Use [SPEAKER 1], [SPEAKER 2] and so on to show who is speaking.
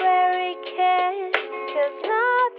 [SPEAKER 1] strawberry kiss. Cause I.